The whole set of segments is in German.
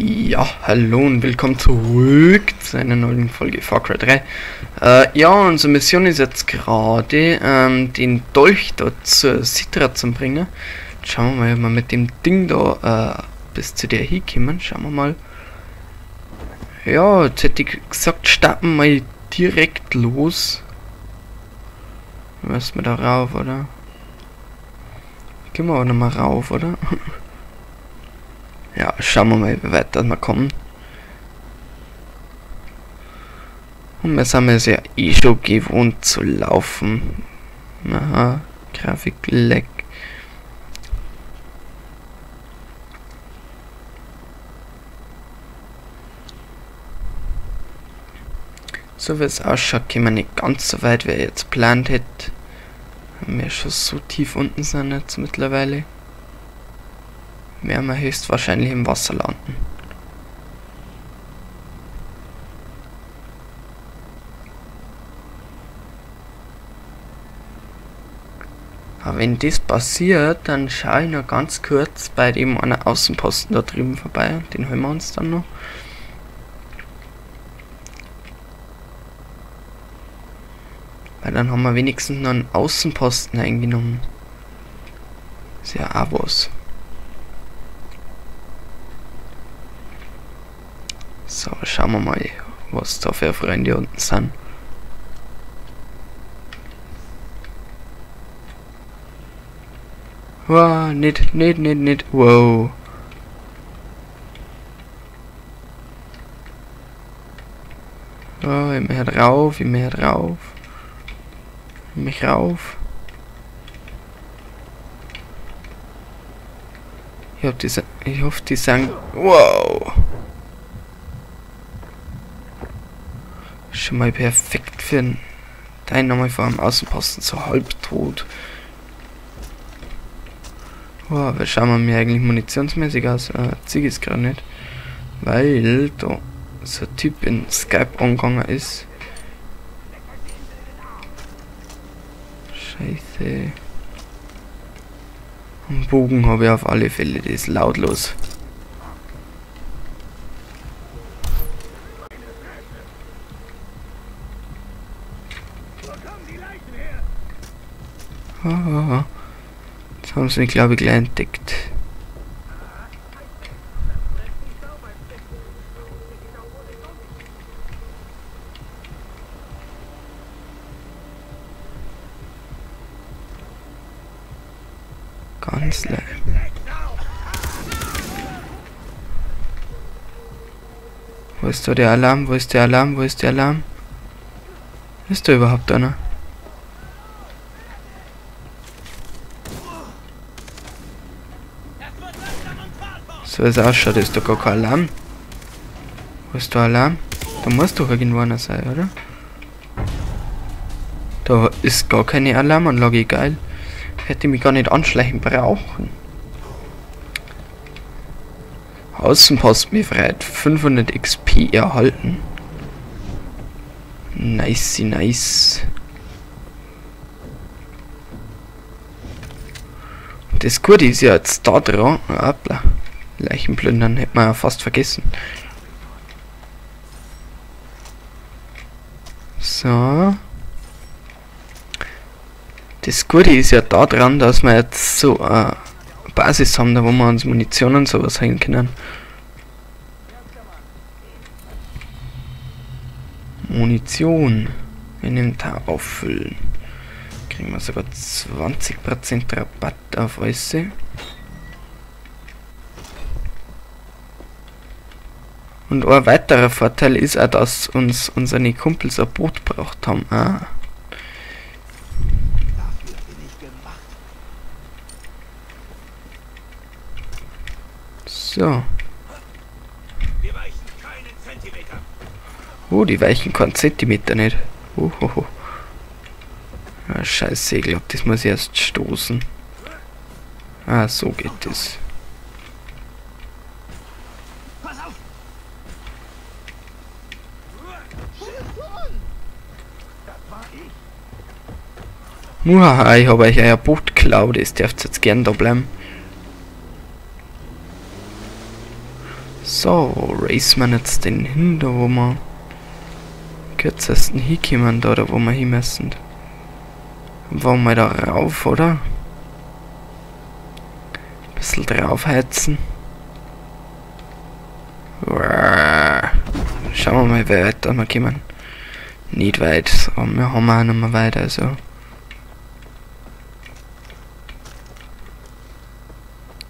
Ja, hallo und willkommen zurück zu einer neuen Folge Far Cry 3. Äh, ja, unsere Mission ist jetzt gerade, ähm, den Dolch dort zur Citra zu bringen. Schauen wir mal, ob wir mit dem Ding da äh, bis zu der hinkommen. Schauen wir mal. Ja, jetzt hätte ich gesagt, starten wir direkt los. Müssen wir da rauf, oder? Gehen wir auch nochmal rauf, oder? Ja, schauen wir mal, wie weit wir kommen. Und wir sind es ja eh schon gewohnt zu laufen. Aha, Grafik leck. So wie es ausschaut, können wir nicht ganz so weit, wie er jetzt plant hätte. Wenn wir schon so tief unten sind jetzt mittlerweile werden wir höchstwahrscheinlich im Wasser landen. Aber wenn das passiert, dann schaue ich noch ganz kurz bei dem einen Außenposten da drüben vorbei. Den holen wir uns dann noch. Weil dann haben wir wenigstens noch einen Außenposten eingenommen. Ist ja auch was. So, schauen wir mal, was da für Freunde unten sind. Wow, nicht, nicht, nicht, nicht, wow. Oh, ich mehr drauf, ich mehr drauf. Ich mich rauf. Ich hab diese, ich hoffe, die sagen, wow. Schon mal perfekt für einen Dynamo vor dem Außenposten so halbtot. Oh, wir schauen mir eigentlich munitionsmäßig aus? Äh, Zieg ist gerade nicht. Weil da so ein Typ in Skype angegangen ist. Scheiße. Einen Bogen habe ich auf alle Fälle, das ist lautlos. Jetzt haben sie mich, glaube ich, gleich entdeckt. Ganz leid. Wo ist da der Alarm? Wo ist der Alarm? Wo ist der Alarm? Ist da überhaupt einer? So wie es ausschaut, ist da gar kein Alarm. Wo ist der Alarm? Da muss doch irgendwo einer sein, oder? Da ist gar keine Alarmanlage, geil. Hätte mich gar nicht anschleichen brauchen. Außenpost befreit. 500 XP erhalten. Nice, nice. Das Gute ist ja jetzt da dran. Hoppla. Leichen plündern hätte man ja fast vergessen. So. Das Gute ist ja daran, dass wir jetzt so eine Basis haben, da wo wir uns Munition und sowas hängen können. Munition. Inventar auffüllen. Kriegen wir sogar 20% Rabatt auf alles. Und ein weiterer Vorteil ist auch, dass uns unsere Kumpels ein Boot braucht haben. Ah. So. Oh, die weichen keinen Zentimeter nicht. Oh, oh, oh. Ah, scheiße, ich glaube, das muss ich erst stoßen. Ah, so geht es. Muhaha, ich habe euch euer Boot geklaut, es dürft jetzt gern da bleiben. So, race man jetzt den hin, da wo wir kürzesten hinkommen, da, da wo wir hin müssen. Wollen wir da rauf, oder? Ein bisschen draufheizen. Schauen wir mal, wie weit wir kommen. Nicht weit, aber wir haben auch nicht mehr weit, also.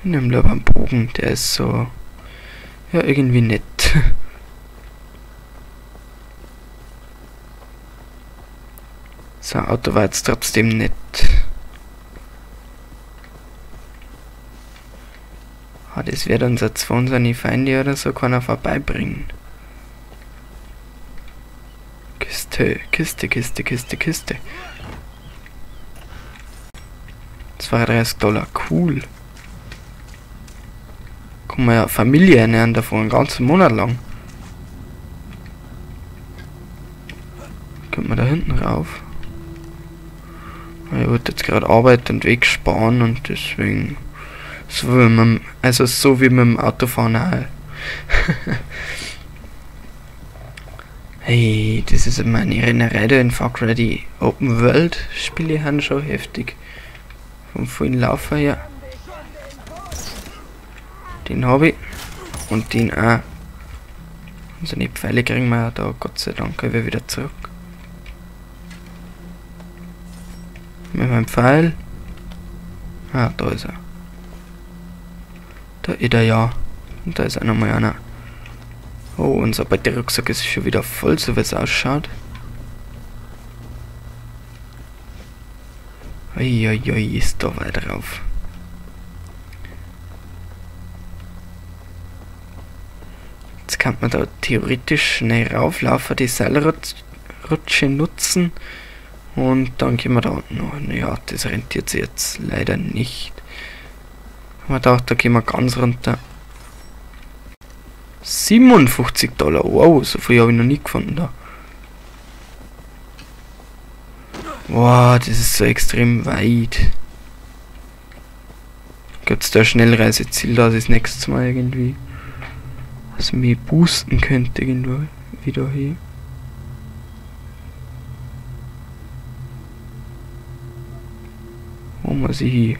Ich nehme lieber einen Bogen, der ist so. Ja, irgendwie nett. So, Auto war jetzt trotzdem nett. Ah, das wird uns jetzt von unseren Feinde oder so keiner vorbeibringen. Kiste, Kiste, Kiste, Kiste, Kiste. 32 Dollar, cool. Kann man ja Familie ernähren davon, einen ganzen Monat lang. Kommt man da hinten rauf? Ich wollte jetzt gerade Arbeit und Weg sparen und deswegen so wie man, also so wie mit dem Autofahren. hey, das ist meine Rennerei da in Far Cry die Open World Spiele haben schon heftig. Vom vollen Laufen her. Den habe ich. Und den auch. Und seine Pfeile kriegen wir da Gott sei Dank wieder zurück. Mit meinem Pfeil. Ah, da ist er. Da ist er ja. Und da ist auch nochmal einer. Oh, unser Batterierucksack ist schon wieder voll, so wie es ausschaut. Uiuiui, ist da weit drauf. Jetzt kann man da theoretisch schnell rauflaufen, die Seilrutsche nutzen. Und dann gehen wir da unten noch. Naja, das rentiert sich jetzt leider nicht. Ich dachte, da gehen wir ganz runter. 57 Dollar. Wow, so viel habe ich noch nie gefunden da. Wow, das ist so extrem weit. Gibt es da Schnellreiseziel da das nächste Mal irgendwie? Was mich boosten könnte irgendwo wieder hier. Wo muss ich hin?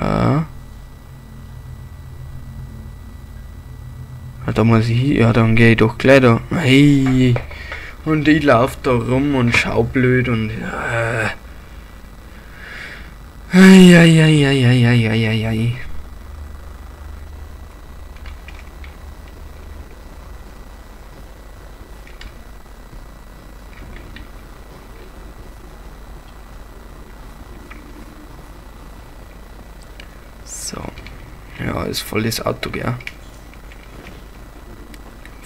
Ja. ja. Da muss ich. Ja, dann gehe ich doch gleich da. Hey. Und ich laufe da rum und schau blöd und. Äh. Eieieiei. Ja, ist voll das Auto, gell?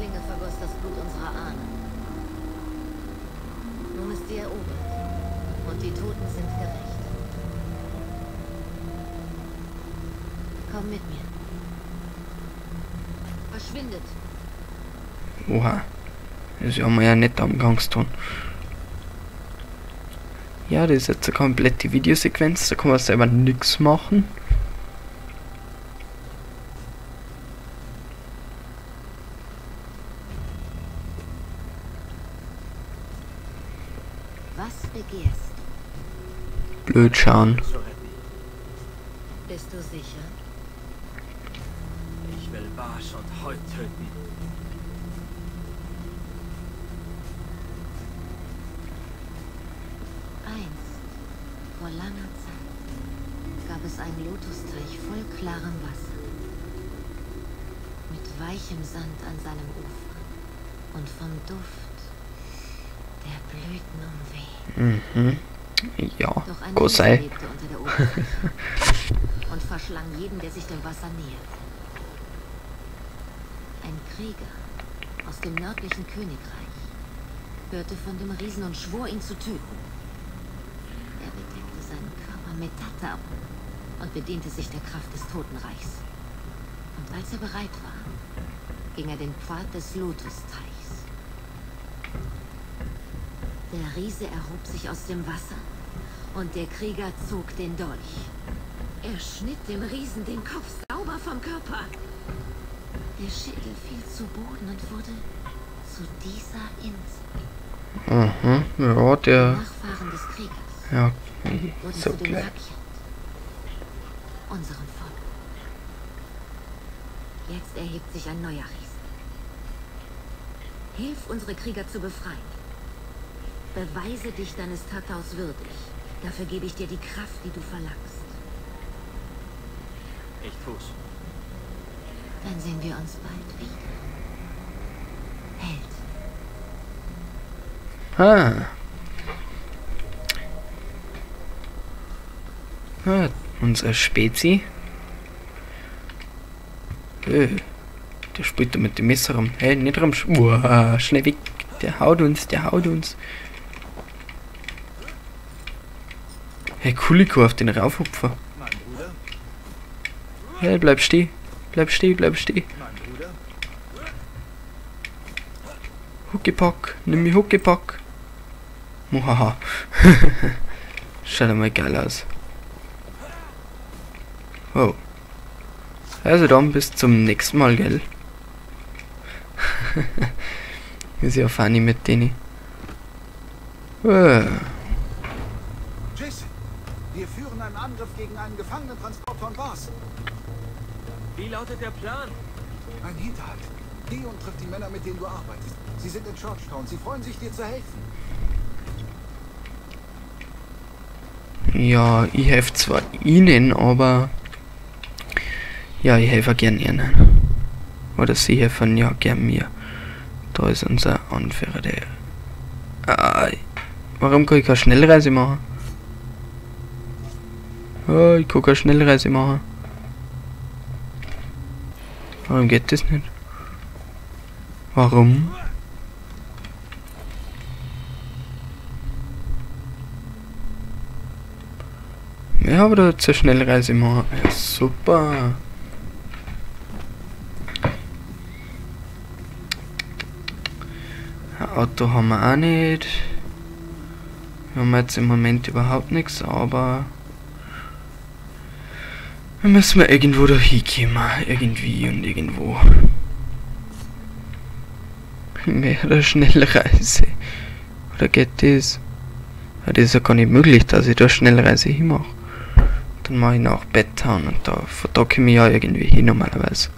Klinge vergoss das Blut unserer Ahnen. Nun ist sie erobert. Und die Toten sind gerecht. Komm mit mir. Verschwindet. Oha. Das ist ja mal ja nicht am Gangston. Ja, das ist jetzt eine komplette Videosequenz, da kann man selber nichts machen. Was begehrst? Blöd schauen. Bist du sicher? Ich will Barsch und Holt töten. Vor langer Zeit gab es einen Lotusteich voll klarem Wasser. Mit weichem Sand an seinem Ufer und vom Duft. Mhm. Ja, Doch ein go Riese sei. lebte unter der Oberfläche und verschlang jeden, der sich dem Wasser näherte. Ein Krieger aus dem nördlichen Königreich hörte von dem Riesen und schwor, ihn zu töten. Er bedeckte seinen Körper mit Tatam und bediente sich der Kraft des Totenreichs. Und als er bereit war, ging er den Pfad des Lotusteichs. Der Riese erhob sich aus dem Wasser und der Krieger zog den Dolch. Er schnitt dem Riesen den Kopf sauber vom Körper. Der Schädel fiel zu Boden und wurde zu dieser Insel. Mhm. Ja, der. Nachfahren des Kriegers Ja, so gleich. Unserem Volk. Jetzt erhebt sich ein neuer Riese. Hilf, unsere Krieger zu befreien. Beweise dich deines Tataus würdig. Dafür gebe ich dir die Kraft, die du verlangst. Ich tu's. Dann sehen wir uns bald wieder. Held. Ah. Ah, unsere Spezi. Äh, der spielt da mit dem Messer rum. Hey, nicht rum. Uah, schnell weg. Der haut uns, der haut uns. Hey, Kuliko auf den Raufhupfer. Hey, bleib stehen. Bleib stehen, bleib Bruder? Huckepack, nimm mich Huckepack. Muhaha. Schaut mal geil aus. Oh. Also dann bis zum nächsten Mal, gell? Ist ja funny mit denen. Äh, Jason, wir führen einen Angriff gegen einen Gefangenentransport von Bars. Wie lautet der Plan? Ein Hinterhalt. Geh und triff die Männer, mit denen du arbeitest. Sie sind in Georgetown. Sie freuen sich, dir zu helfen. ja, ich helfe zwar ihnen, aber ja, ich helfe auch gern ihnen. Oder sie helfen ja gern mir. Da ist unser Anführer, der. Ah, warum kann ich keine Schnellreise machen? Ah, ich kann keine Schnellreise machen. Warum geht das nicht? Warum? Ja, aber da zur Schnellreise machen. Ja, super. Ein Auto haben wir auch nicht. Wir haben jetzt im Moment überhaupt nichts, aber wir müssen wir irgendwo da hinkommen. Irgendwie und irgendwo. Mehr oder Schnellreise. Oder geht das? Ja, das ist ja gar nicht möglich, dass ich da Schnellreise hinmache. Dann mache ich nach Betttown und da, komme ich ja irgendwie hin normalerweise.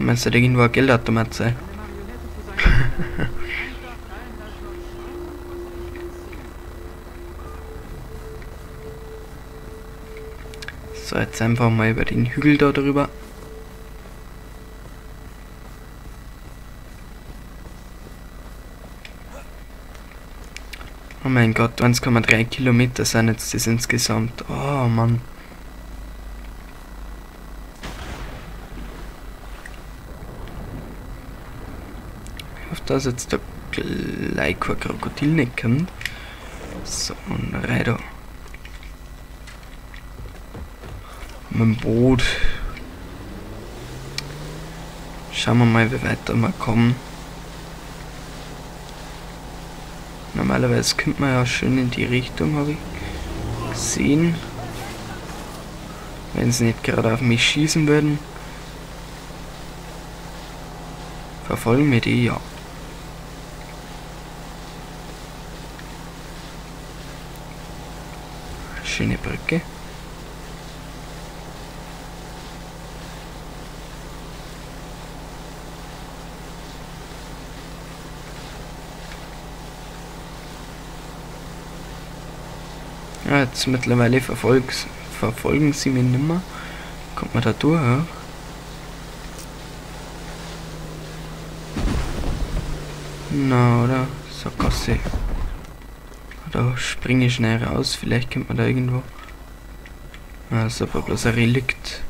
Du, da irgendwo ein Geldautomat sein? So, jetzt einfach mal über den Hügel da drüber. Oh mein Gott, 1,3 Kilometer sind jetzt das insgesamt. Oh Mann. Hoffe, dass jetzt der gleich kein Krokodil nicht kommt. So, und. Mit dem Boot. Schauen wir mal, wie weit wir kommen. Normalerweise könnte man ja schön in die Richtung, habe ich gesehen. Wenn sie nicht gerade auf mich schießen würden. Verfolgen wir die, ja. Schöne Brücke. Ja, jetzt mittlerweile verfolgen sie mich nimmer. Kommt man da durch? Ja? Na, oder? So kostet. Da springe ich schnell raus. Vielleicht kommt man da irgendwo. Ah, ist aber bloß ein Relikt.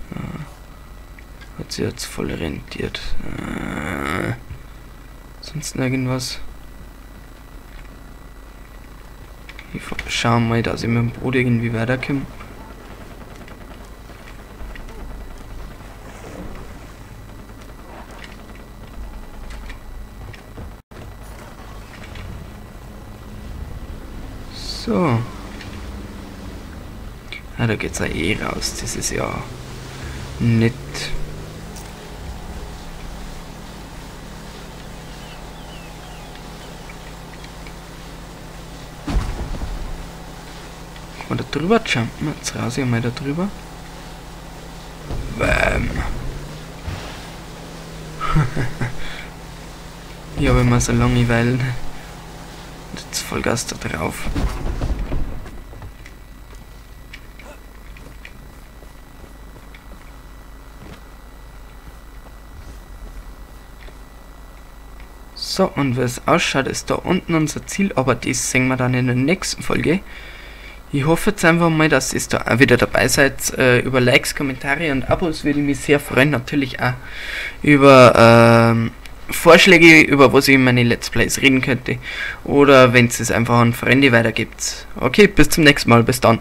Hat sich jetzt voll rentiert. Ah. Sonst irgendwas. Ich schau mal, dass ich mit dem Boot irgendwie weiterkomme. So. Ah, da geht's ja eh raus. Das ist ja nett. Kann man da drüber jumpen? Jetzt rase ich mal da drüber. Bam. ich habe immer so lange jetzt Vollgas da drauf. So, und wie es ausschaut, ist da unten unser Ziel, aber das sehen wir dann in der nächsten Folge. Ich hoffe jetzt einfach mal, dass ihr da auch wieder dabei seid. Äh, über Likes, Kommentare und Abos würde ich mich sehr freuen. Natürlich auch über ähm, Vorschläge, über was ich in meine Let's Plays reden könnte. Oder wenn es einfach an Freunde weitergibt. Okay, bis zum nächsten Mal. Bis dann.